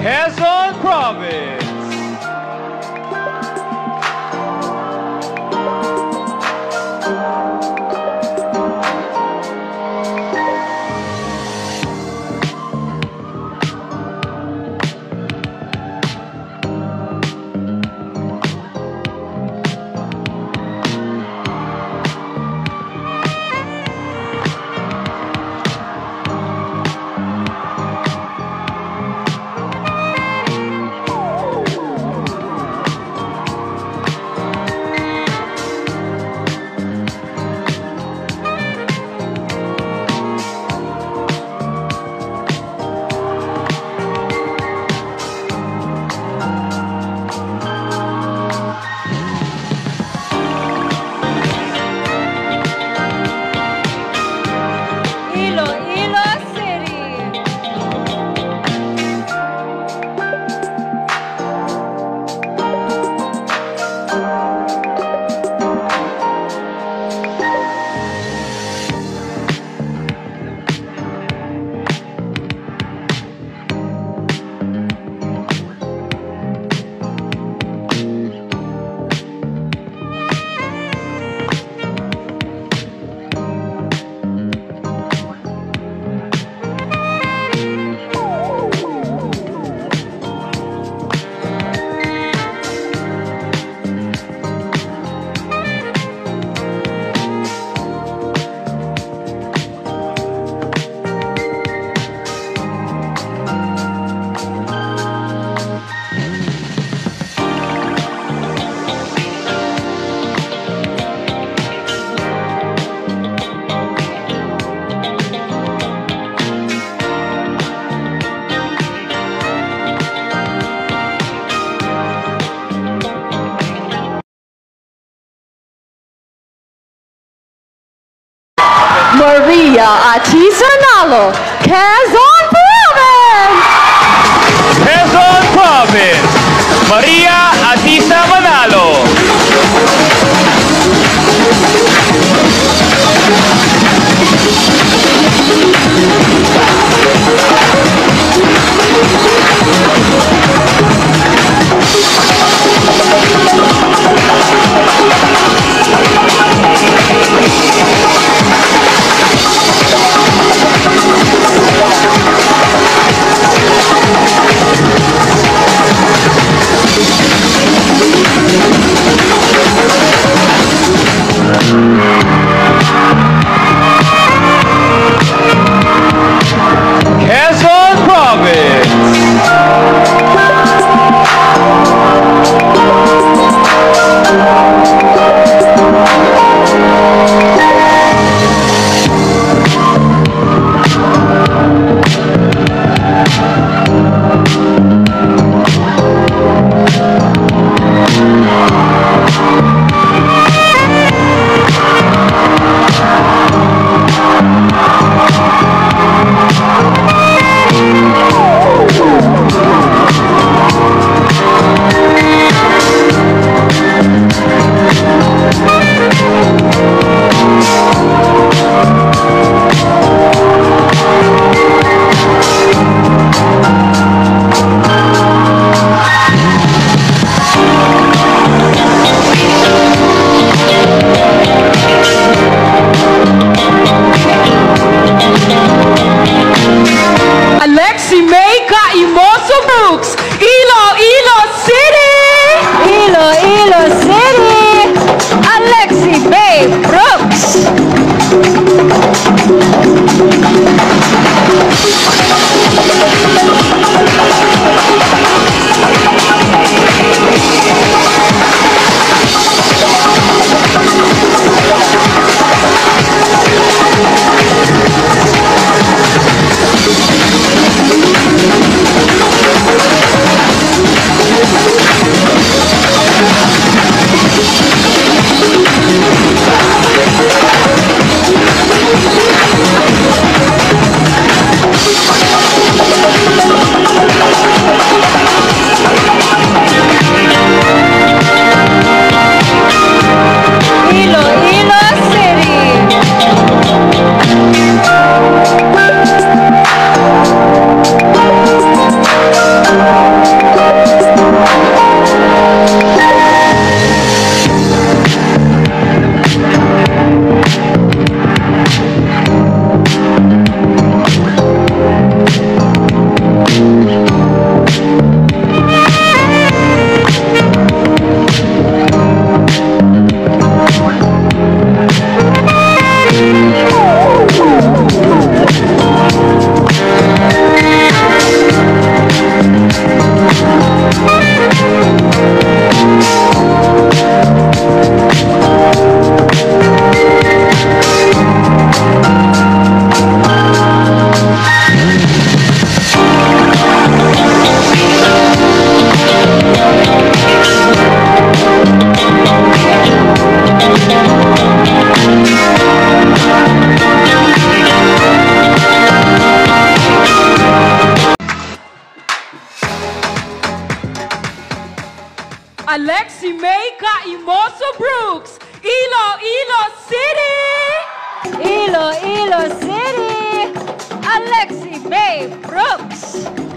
Quezon Province. Ahtisa Manalo, Quezon Province. Quezon Province. Maria immortal books. Elo, Elo. Alexie Mae Caimoso Brooks, Ilo Ilo City. Ilo Ilo City, Alexie Mae Brooks.